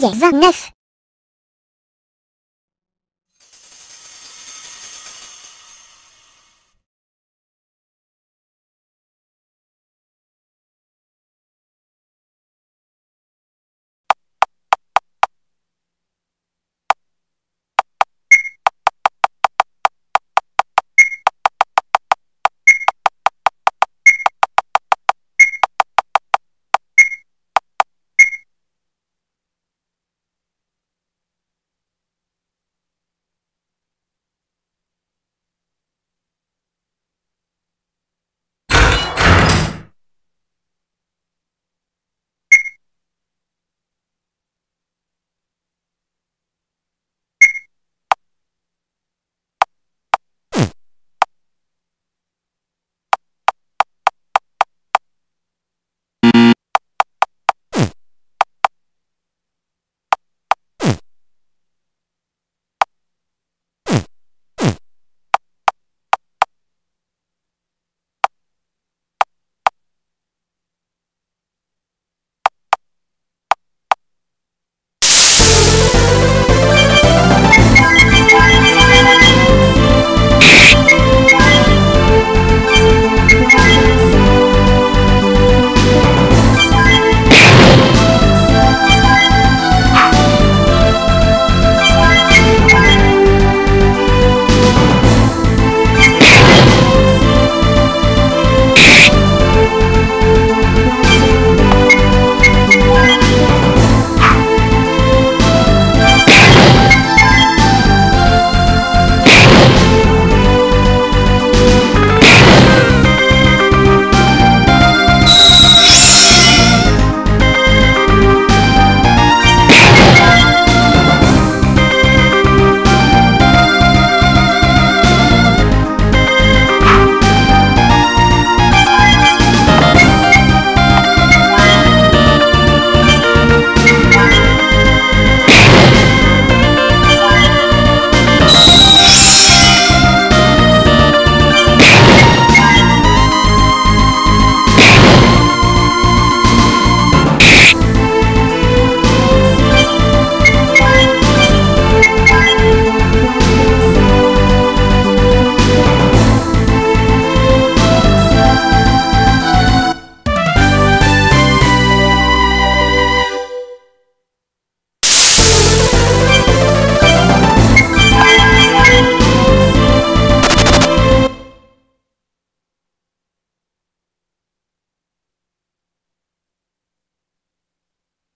juillet 29.